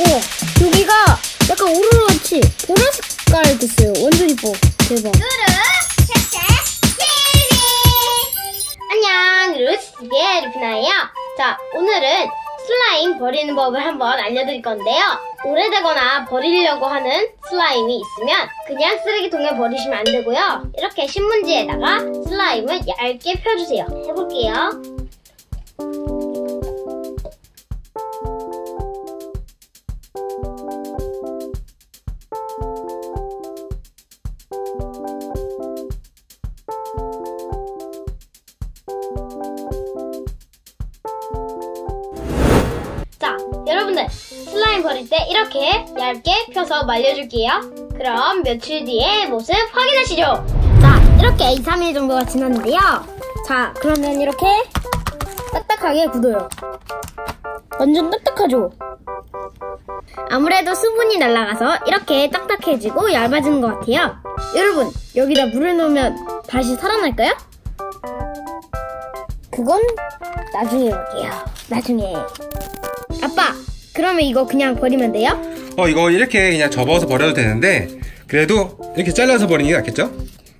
우와, 여기가 약간 오로라같이 보라 색깔 됐어요. 완전 이뻐. 대박. 루루 샤샤 TV 안녕 루루TV의 루피나예요 자 오늘은 슬라임 버리는 법을 한번 알려드릴 건데요 오래되거나 버리려고 하는 슬라임이 있으면 그냥 쓰레기통에 버리시면 안 되고요 이렇게 신문지에다가 슬라임을 얇게 펴주세요 해볼게요 여러분들 슬라임 버릴 때 이렇게 얇게 펴서 말려줄게요. 그럼 며칠 뒤에 모습 확인하시죠. 자, 이렇게 2, 3일 정도가 지났는데요. 자, 그러면 이렇게 딱딱하게 굳어요. 완전 딱딱하죠? 아무래도 수분이 날아가서 이렇게 딱딱해지고 얇아지는 것 같아요. 여러분, 여기다 물을 넣으면 다시 살아날까요? 그건 나중에 볼게요. 나중에. 아빠, 그러면 이거 그냥 버리면 돼요? 어 이거 이렇게 그냥 접어서 버려도 되는데 그래도 이렇게 잘라서 버리는 게 낫겠죠?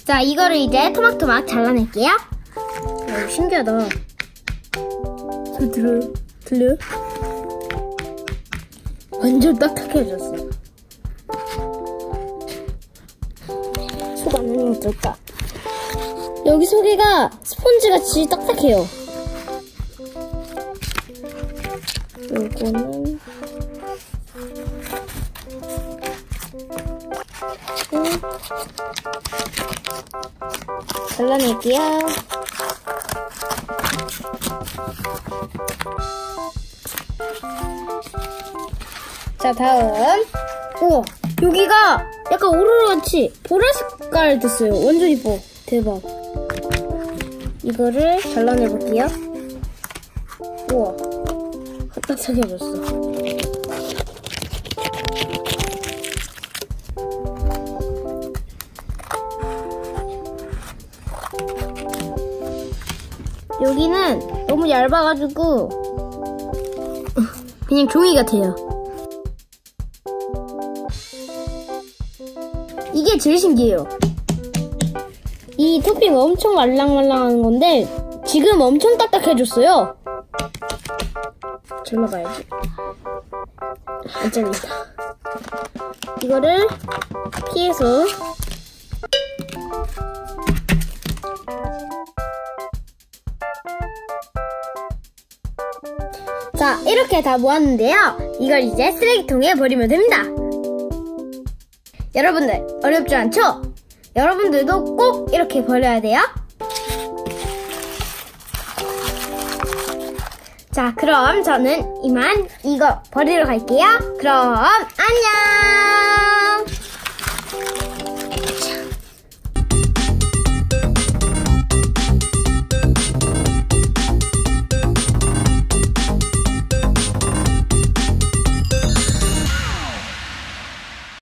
자, 이거를 이제 토막토막 잘라낼게요. 오, 신기하다. 소리 들어요? 들려요? 완전 딱딱해졌어. 속 안에는 어떨까? 여기 속에가 스펀지 같이 딱딱해요. 요거는 음. 잘라낼게요. 자, 다음. 우와, 여기가 약간 오로라같이 보라색깔 됐어요. 완전 이뻐. 대박. 이거를 잘라내볼게요. 우와, 딱딱해졌어. 여기는 너무 얇아가지고 그냥 종이 같아요. 이게 제일 신기해요. 이 토핑 엄청 말랑말랑한 건데 지금 엄청 딱딱해졌어요. 잘라봐야지. 안 잘린다. 이거를 피해서 자, 이렇게 다 모았는데요. 이걸 이제 쓰레기통에 버리면 됩니다. 여러분들, 어렵지 않죠? 여러분들도 꼭 이렇게 버려야 돼요. 자, 그럼 저는 이만 이거 버리러 갈게요. 그럼 안녕!